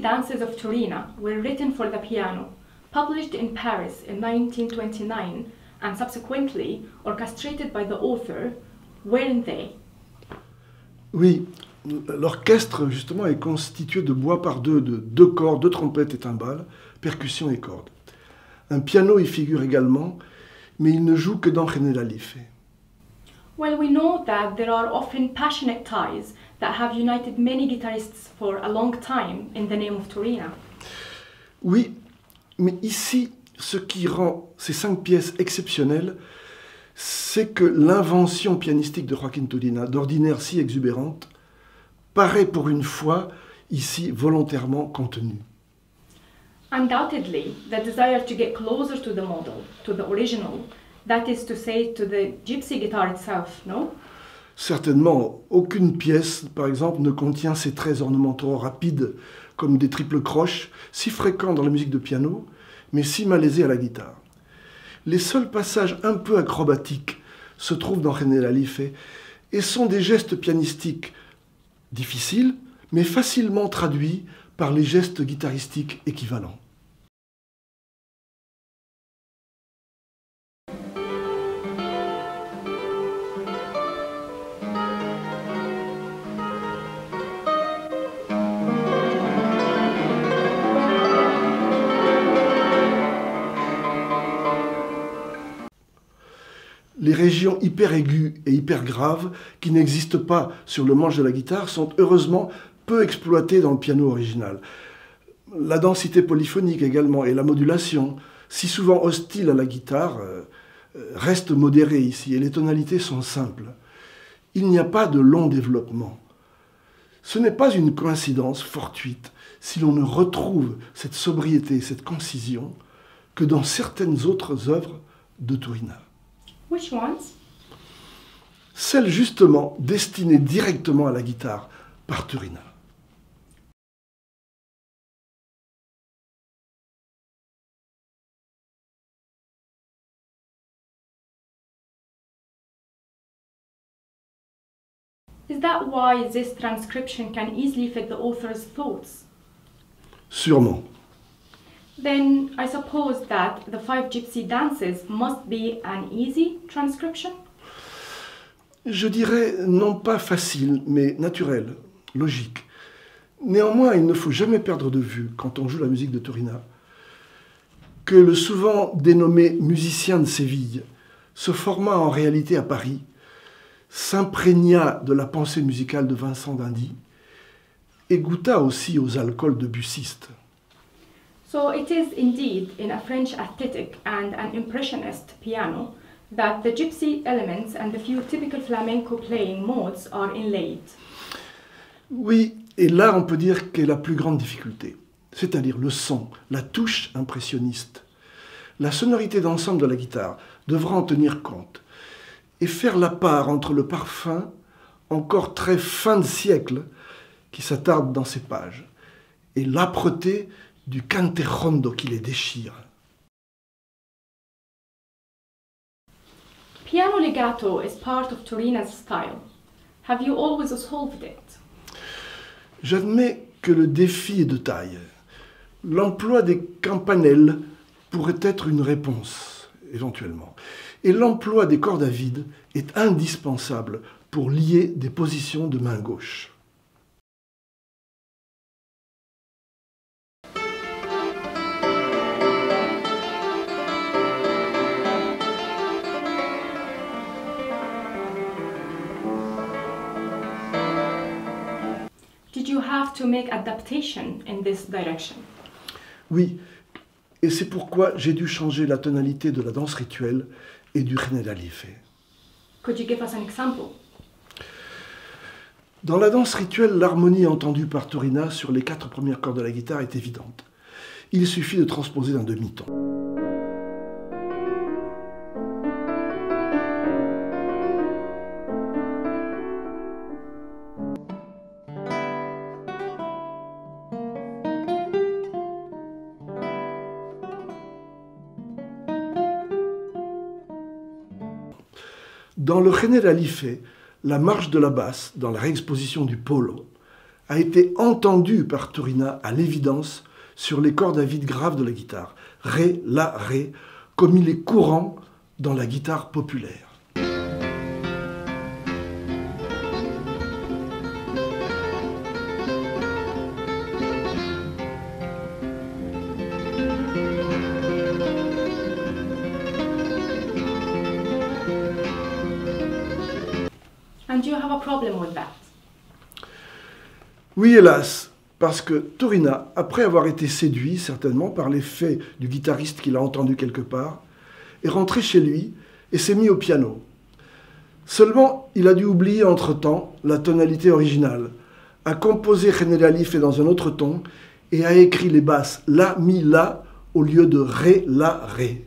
Dances of Turina were written for the piano, published in Paris in 1929, and subsequently orchestrated by the author, weren't they? Oui, l'orchestre justement est constitué de bois par deux, de deux cordes, deux trompettes et timbales, percussions et cordes. Un piano y figure également, mais il ne joue que dans René Lalife. Well, we know that there are often passionate ties that have united many guitarists for a long time in the name of Torina. Oui, mais ici, ce qui rend ces cinq pièces exceptionnelles, c'est que l'invention pianistique de Joaquin Tolina, d'ordinaire si exubérante, paraît pour une fois ici volontairement contenue. Undoubtedly, the desire to get closer to the model, to the original, that is to say, to the gypsy guitar itself, no? Certainement, aucune pièce, par exemple, ne contient ces traits ornementaux rapides, comme des triples croches, si fréquents dans la musique de piano, mais si malaisés à la guitare. Les seuls passages un peu acrobatiques se trouvent dans René Lalife et sont des gestes pianistiques difficiles, mais facilement traduits par les gestes guitaristiques équivalents. Les régions hyper aiguës et hyper graves qui n'existent pas sur le manche de la guitare sont heureusement peu exploitées dans le piano original. La densité polyphonique également et la modulation, si souvent hostiles à la guitare, euh, euh, restent modérées ici et les tonalités sont simples. Il n'y a pas de long développement. Ce n'est pas une coïncidence fortuite si l'on ne retrouve cette sobriété, cette concision que dans certaines autres œuvres de Turina. Which ones? Celle justement destinée directement à la guitare par Turina. Is that why this transcription can easily fit the author's thoughts? Sûrement. Then I suppose that the five gypsy dances must be an easy transcription? Je dirais non pas facile, mais naturel, logique. Néanmoins, il ne faut jamais perdre de vue, quand on joue la musique de Turina, que le souvent dénommé musicien de Séville se forma en réalité à Paris, s'imprégna de la pensée musicale de Vincent d'Indy et goûta aussi aux alcools de bussiste. So it is indeed in a French aesthetic and an impressionist piano that the gypsy elements and the few typical flamenco playing modes are inlaid. Oui, et là on peut dire qu'est la plus grande difficulté, c'est-à-dire le son, la touche impressionniste. La sonorité d'ensemble de la guitare devra en tenir compte et faire la part entre le parfum encore très fin de siècle qui s'attarde dans ces pages et l'âpreté du cante rondo qui les déchire. Piano legato is part of Torina's style. Have you always solved it? J'admets que le défi est de taille. L'emploi des campanelles pourrait être une réponse, éventuellement. Et l'emploi des cordes à vide est indispensable pour lier des positions de main gauche. You have to make adaptation in this direction? Oui, et c'est pourquoi j'ai dû changer la tonalité de la danse rituelle et du René Lalife. Could you give us an example? Dans la danse rituelle, l'harmonie entendue par Torina sur les quatre premières cordes de la guitare est évidente. Il suffit de transposer un demi-ton. Dans le René Lalife, la marche de la basse, dans la réexposition du polo, a été entendu par Turina à l'évidence sur les cordes à vide graves de la guitare, Ré, La, Ré, comme il est courant dans la guitare populaire. Oui, hélas, parce que Torina, après avoir été séduit certainement par l'effet du guitariste qu'il a entendu quelque part, est rentré chez lui et s'est mis au piano. Seulement, il a dû oublier entre-temps la tonalité originale, a composé Generali fait dans un autre ton et a écrit les basses La, Mi, La au lieu de Ré, La, Ré.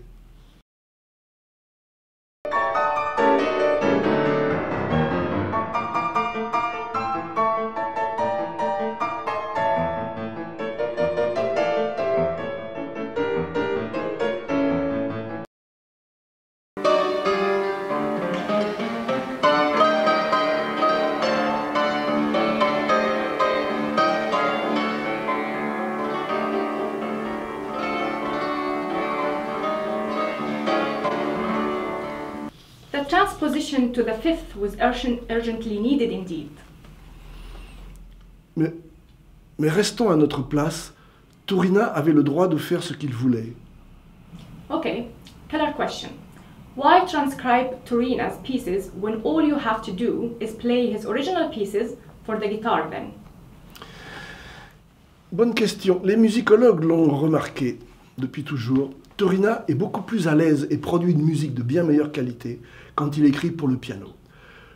Transposition to the fifth was urgent, urgently needed indeed. Mais, mais restons à notre place. Turina avait le droit de faire ce qu'il voulait. Okay, killer question. Why transcribe Torina's pieces when all you have to do is play his original pieces for the guitar then? Bonne question. Les musicologues l'ont remarqué depuis toujours. Torina est beaucoup plus à l'aise et produit une musique de bien meilleure qualité quand il écrit pour le piano.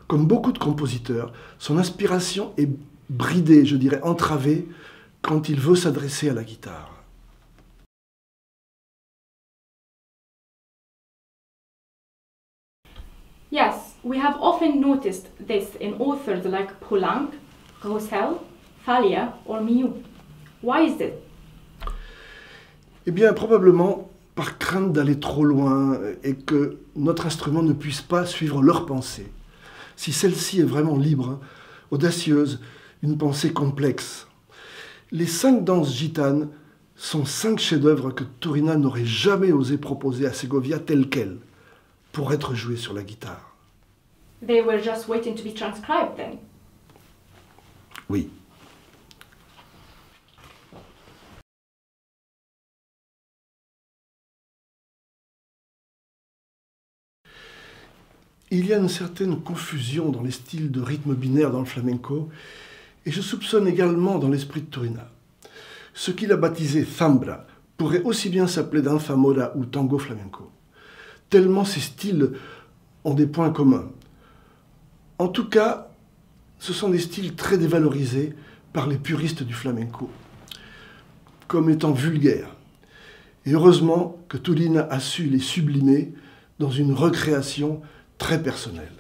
Comme beaucoup de compositeurs, son inspiration est bridée, je dirais entravée, quand il veut s'adresser à la guitare. Yes, we have often noticed this in authors like Poulenc, Roussel, Thalia, or Miu. Why is it? Eh bien, probablement par crainte d'aller trop loin et que notre instrument ne puisse pas suivre leur pensée. Si celle-ci est vraiment libre, audacieuse, une pensée complexe. Les cinq danses gitanes sont cinq chefs-d'œuvre que Turina n'aurait jamais osé proposer à Segovia telles quelles, pour être jouées sur la guitare. They were just waiting to be transcribed then. Oui. Il y a une certaine confusion dans les styles de rythme binaire dans le flamenco, et je soupçonne également dans l'esprit de Turina. Ce qu'il a baptisé Zambra pourrait aussi bien s'appeler danza mora ou tango flamenco, tellement ces styles ont des points communs. En tout cas, ce sont des styles très dévalorisés par les puristes du flamenco, comme étant vulgaires. Et heureusement que Turina a su les sublimer dans une recréation très personnelle.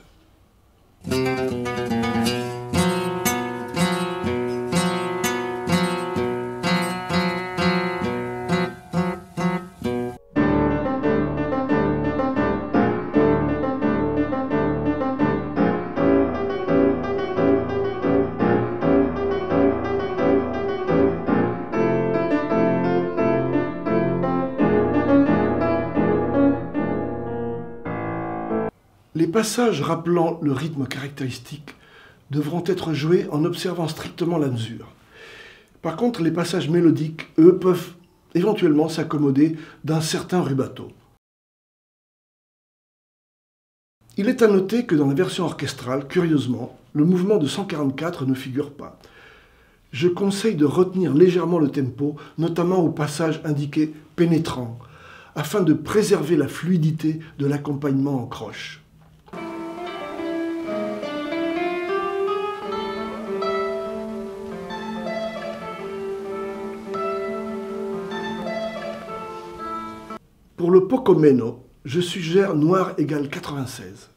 Les passages rappelant le rythme caractéristique devront être joués en observant strictement la mesure. Par contre, les passages mélodiques, eux, peuvent éventuellement s'accommoder d'un certain rubato. Il est à noter que dans la version orchestrale, curieusement, le mouvement de 144 ne figure pas. Je conseille de retenir légèrement le tempo, notamment au passage indiqué pénétrant, afin de préserver la fluidité de l'accompagnement en croche. Pour le Pocomeno, je suggère noir égale 96.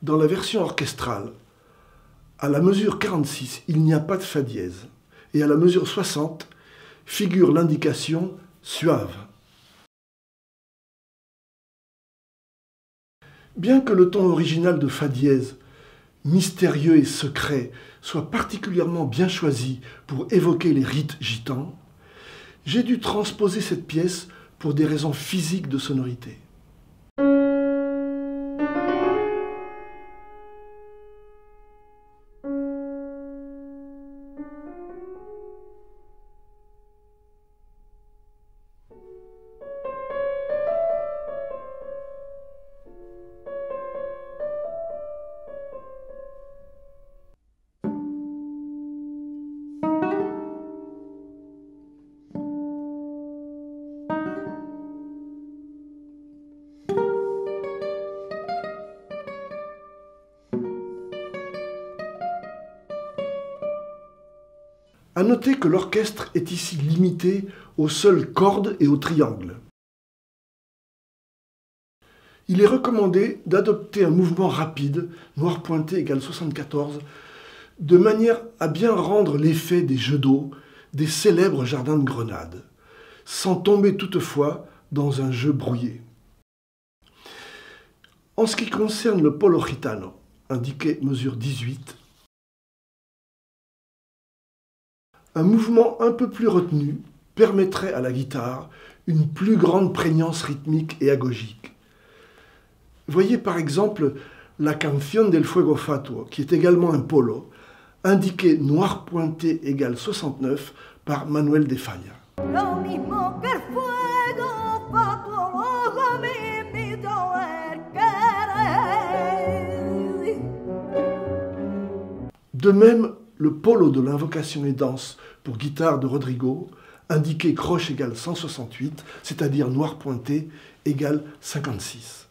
Dans la version orchestrale, à la mesure 46, il n'y a pas de fa dièse. Et à la mesure 60, figure l'indication suave. Bien que le ton original de Fa dièse, mystérieux et secret, soit particulièrement bien choisi pour évoquer les rites gitans, j'ai dû transposer cette pièce pour des raisons physiques de sonorité. À noter que l'orchestre est ici limité aux seules cordes et aux triangles. Il est recommandé d'adopter un mouvement rapide, noir pointé égale 74, de manière à bien rendre l'effet des jeux d'eau des célèbres jardins de Grenade, sans tomber toutefois dans un jeu brouillé. En ce qui concerne le polo gitano, indiqué mesure 18, Un mouvement un peu plus retenu permettrait à la guitare une plus grande prégnance rythmique et agogique. Voyez par exemple la Canción del Fuego Fatuo, qui est également un polo, indiqué noir pointé égale 69 par Manuel de Falla. De même, le polo de l'invocation et danse pour guitare de Rodrigo, indiqué croche égale 168, c'est-à-dire noir pointé égale 56.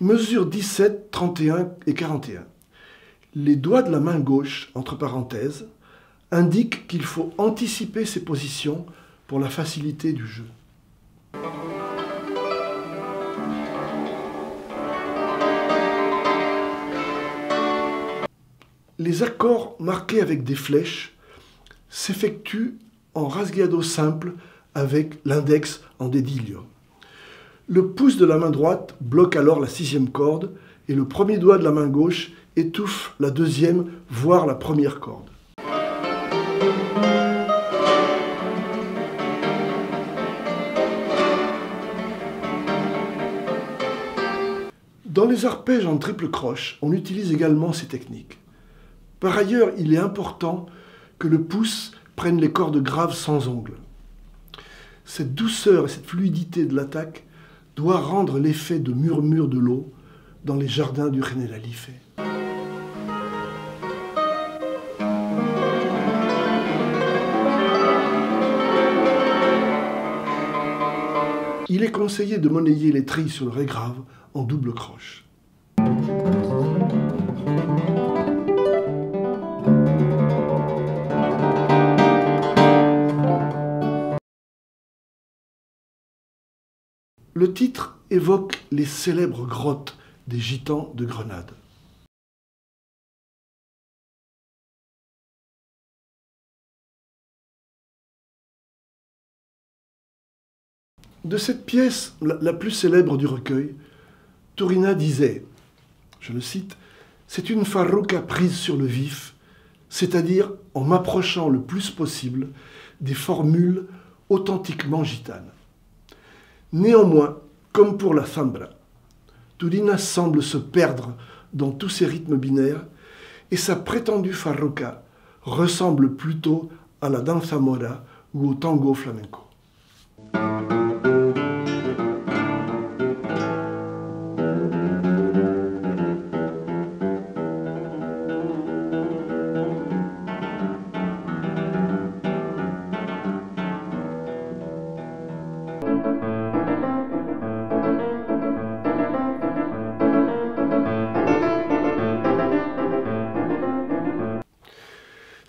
Mesure 17, 31 et 41 les doigts de la main gauche, entre parenthèses, indiquent qu'il faut anticiper ses positions pour la facilité du jeu. Les accords marqués avec des flèches s'effectuent en rasgado simple avec l'index en dédilio. Le pouce de la main droite bloque alors la sixième corde et le premier doigt de la main gauche étouffe la deuxième, voire la première corde. Dans les arpèges en triple croche, on utilise également ces techniques. Par ailleurs, il est important que le pouce prenne les cordes graves sans ongles. Cette douceur et cette fluidité de l'attaque doit rendre l'effet de murmure de l'eau dans les jardins du Lalife. Il est conseillé de monnayer les trilles sur le ré grave en double croche. Le titre évoque les célèbres grottes des gitans de Grenade. De cette pièce, la plus célèbre du recueil, Turina disait, je le cite, C'est une farruca prise sur le vif, c'est-à-dire en m'approchant le plus possible des formules authentiquement gitanes. Néanmoins, comme pour la zambra, Turina semble se perdre dans tous ses rythmes binaires et sa prétendue farruca ressemble plutôt à la danza mora ou au tango flamenco.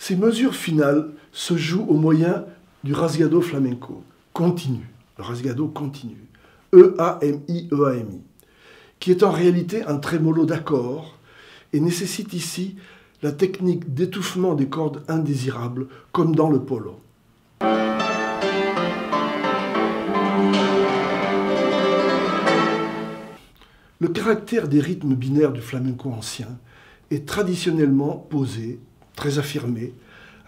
Ces mesures finales se jouent au moyen du rasgado flamenco, continu, le rasgado continu, E-A-M-I-E-A-M-I, qui est en réalité un trémolo d'accord et nécessite ici la technique d'étouffement des cordes indésirables, comme dans le polo. Le caractère des rythmes binaires du flamenco ancien est traditionnellement posé, très affirmé,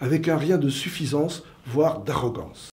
avec un rien de suffisance, voire d'arrogance.